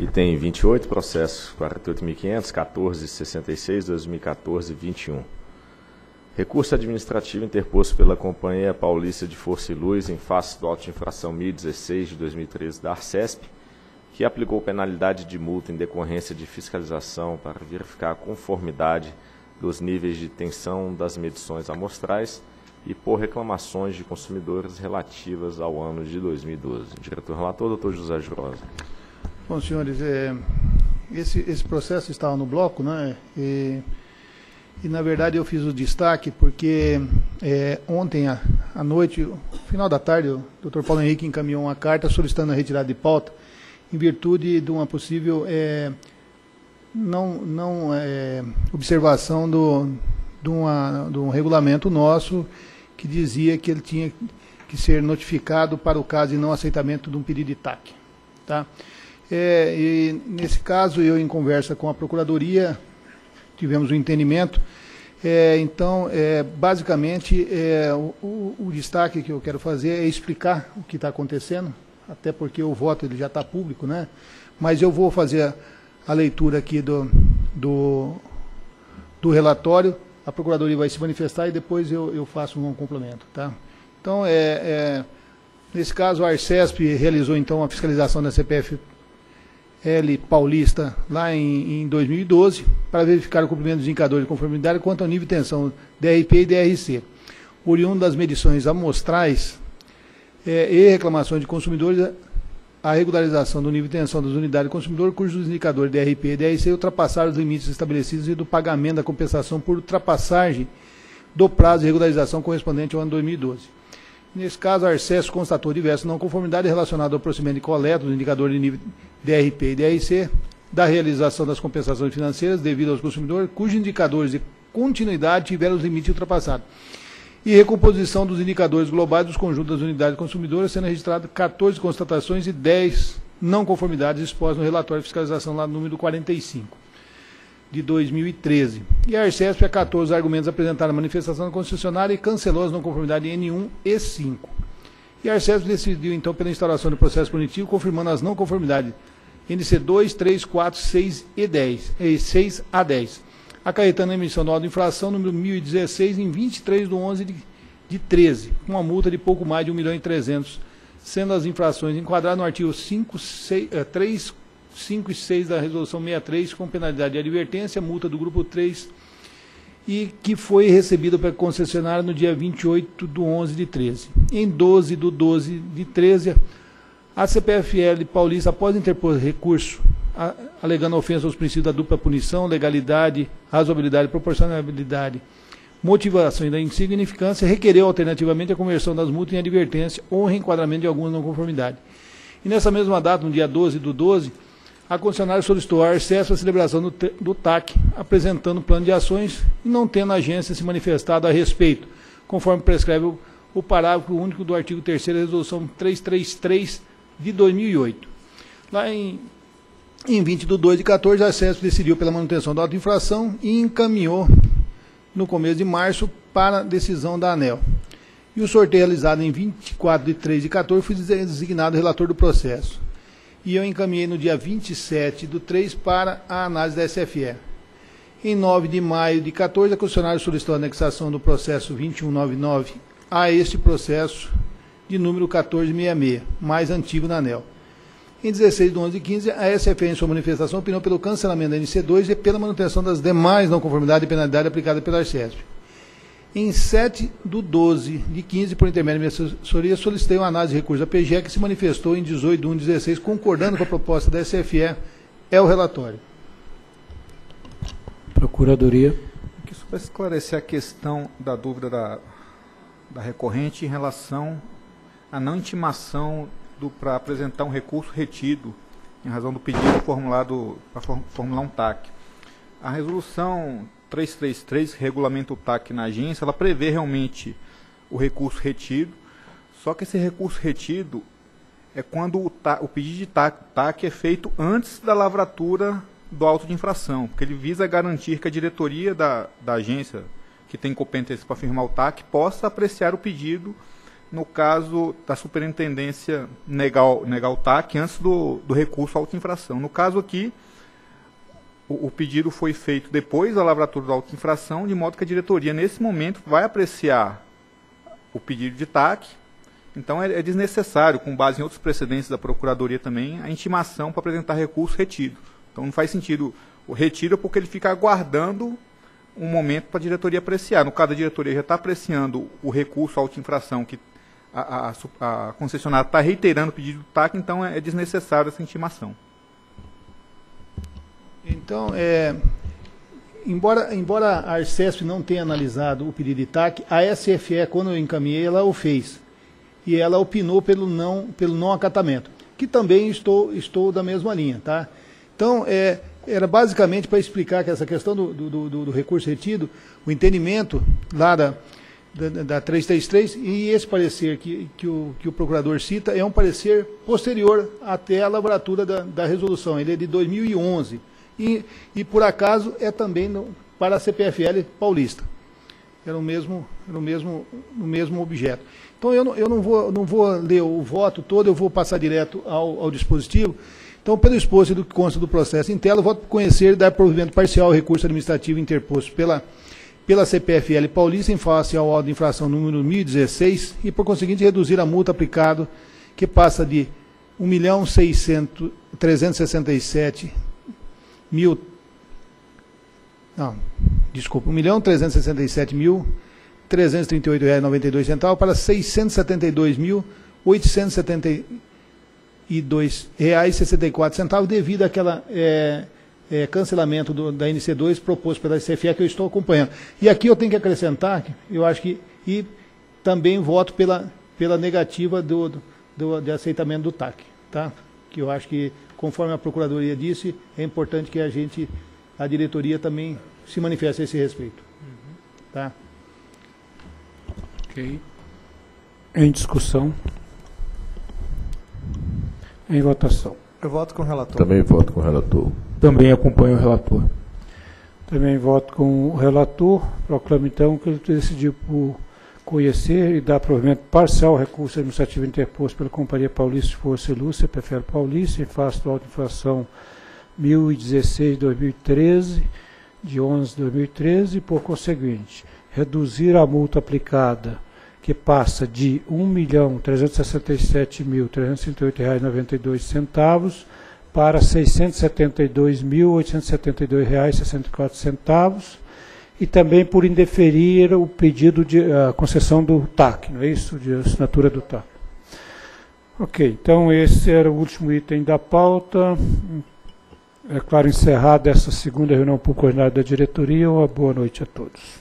Item 28, processo 48.500, 1466, 2014, 21. Recurso administrativo interposto pela Companhia Paulista de Força e Luz em face do auto de infração 1016 de 2013 da Arcesp, que aplicou penalidade de multa em decorrência de fiscalização para verificar a conformidade dos níveis de tensão das medições amostrais e por reclamações de consumidores relativas ao ano de 2012. Diretor relator, doutor José Jurosa. Bom, senhores, é, esse, esse processo estava no bloco, né? E, e, na verdade eu fiz o destaque porque é, ontem à, noite, no final da tarde, o doutor Paulo Henrique encaminhou uma carta solicitando a retirada de pauta em virtude de uma possível é, não, não é, observação do, de, uma, de um regulamento nosso que dizia que ele tinha que ser notificado para o caso de não aceitamento de um pedido de TAC. Tá? É, e nesse caso, eu em conversa com a Procuradoria, tivemos um entendimento. É, então, é, basicamente, é, o, o, destaque que eu quero fazer é explicar o que está acontecendo, até porque o voto ele já está público, né? Mas eu vou fazer a, a leitura aqui do, do, do, relatório, a Procuradoria vai se manifestar e depois eu, eu faço um complemento, tá? Então, é, é nesse caso, a Arcesp realizou então a fiscalização da CPF L Paulista lá em, em 2012 para verificar o cumprimento dos indicadores de conformidade quanto ao nível de tensão DRP e DRC. Oriundo das medições amostrais é, e reclamações de consumidores, a regularização do nível de tensão das unidades de consumidor cujos indicadores DRP e DRC ultrapassaram os limites estabelecidos e do pagamento da compensação por ultrapassagem do prazo de regularização correspondente ao ano 2012. Nesse caso, a Arcesso constatou diversas não conformidades relacionadas ao procedimento de coleta dos indicadores de nível DRP e DRC, da realização das compensações financeiras devido aos consumidores, cujos indicadores de continuidade tiveram os limites ultrapassados. E recomposição dos indicadores globais dos conjuntos das unidades consumidoras, sendo registrado 14 constatações e 10 não conformidades expostas no relatório de fiscalização lá no número 45 de 2013. E a Arcesp acatou os argumentos apresentados na manifestação da concessionária e cancelou as não conformidades N1 e 5. E a Arcesp decidiu, então, pela instauração do processo punitivo, confirmando as não conformidades NC 2, 3, 4, 6 e 10, e 6 a 10, acarretando a emissão do auto de infração número 1016 em 23 de 11 de, de 13, com uma multa de pouco mais de 1 milhão e 300, sendo as infrações enquadradas no artigo 5, 6, 3, 5 e 6 da Resolução 63, com penalidade de advertência, multa do grupo 3, e que foi recebida pela concessionária no dia 28 de 11 de 13. Em 12 de 12 de 13, a CPFL Paulista, após interpor recurso alegando ofensa aos princípios da dupla punição, legalidade, razoabilidade, proporcionalidade, motivação e da insignificância, requereu alternativamente a conversão das multas em advertência ou reenquadramento de alguma não conformidade. E nessa mesma data, no dia 12 do 12, a concessionária solicitou acesso à celebração do, do TAC, apresentando plano de ações e não tendo a agência se manifestado a respeito, conforme prescreve o, o parágrafo único do artigo 3 da Resolução 333 de 2008. Lá em, em 20 de 2 de 14, a acesso decidiu pela manutenção da auto-infração e encaminhou no começo de março para decisão da ANEL. E o sorteio realizado em 24 de 3 de 14 foi designado relator do processo e eu encaminhei no dia 27 do 3 para a análise da SFE. Em 9 de maio de 14, a concessionária solicitou a anexação do processo 2199 a este processo de número 1466, mais antigo na ANEL. Em 16 de 11 de 15, a SFE, em sua manifestação, opinou pelo cancelamento da NC2 e pela manutenção das demais não conformidades e penalidade aplicada pela Arcesp. Em 7 de 12 de 15, por intermédio da minha assessoria, solicitei uma análise de recurso da PGE que se manifestou em 18 de 1 de 16, concordando com a proposta da SFE. É o relatório. Procuradoria. Aqui só para esclarecer a questão da dúvida da, da recorrente em relação à não intimação para apresentar um recurso retido em razão do pedido formulado para formular um TAC. A resolução 333, que regulamenta o TAC na agência, ela prevê realmente o recurso retido, só que esse recurso retido é quando o, o pedido de TAC, TAC é feito antes da lavratura do auto de infração, porque ele visa garantir que a diretoria da, da agência, que tem competência para firmar o TAC, possa apreciar o pedido no caso da superintendência negar, negar o TAC antes do, do recurso à auto-infração. No caso aqui, o, o, pedido foi feito depois da lavratura da auto-infração, de modo que a diretoria, nesse momento, vai apreciar o pedido de TAC. Então, é, é desnecessário, com base em outros precedentes da Procuradoria também, a intimação para apresentar recurso retido. Então, não faz sentido o retiro, porque ele fica aguardando um momento para a diretoria apreciar. No caso, a diretoria já está apreciando o recurso à auto-infração que a, a, a concessionária está reiterando o pedido do TAC, então é, é desnecessário essa intimação. Então, é, embora, embora a Arcesp não tenha analisado o pedido de TAC, a SFE, quando eu encaminhei, ela o fez. E ela opinou pelo não, pelo não acatamento, que também estou, estou da mesma linha. Tá? Então, é, era basicamente para explicar que essa questão do, do, do, do recurso retido, o entendimento lá da, da, da 333, e esse parecer que, que, o, que o procurador cita é um parecer posterior até a lavratura da, da resolução, ele é de 2011, e, e por acaso é também no, para a CPFL paulista. Era o mesmo, era o mesmo, o mesmo objeto. Então eu não, eu não, vou, não vou ler o voto todo, eu vou passar direto ao, ao dispositivo. Então, pelo exposto do que consta do processo em tela, voto por conhecer e dar provimento parcial ao recurso administrativo interposto pela pela CPFL Paulista em face ao auto de infração número 1016 e, por conseguinte, reduzir a multa aplicada, que passa de 1 milhão 367 mil. Não, desculpa, 1 milhão 367 mil 338 reais 92 centavos para 672 mil 872 reais 64 centavos devido àquela é, é, cancelamento do, da NC2 proposto pela CFE que eu estou acompanhando. E aqui eu tenho que acrescentar, eu acho que, e também voto pela, pela negativa do, do, de aceitamento do TAC, tá? Que eu acho que, conforme a Procuradoria disse, é importante que a gente, a diretoria também se manifeste a esse respeito. Tá? Ok. Em discussão. Em votação. Eu voto com o relator. Também voto com o relator. Também acompanho o relator. Também voto com o relator. Proclamo então que ele decidiu por conhecer e dar provimento parcial ao recurso administrativo interposto pela Companhia Paulista de Força e Luz, CPFL Paulista, em face do auto-infração 1016-2013, de 11 de 2013, e por conseguinte, reduzir a multa aplicada, que passa de R$ 1.367.338,92 para R$ 672.872,64 e também por indeferir o pedido de a concessão do TAC, não é isso? De assinatura do TAC. Ok, então esse era o último item da pauta. É claro, encerrada essa segunda reunião por coordenada da diretoria. Uma boa noite a todos.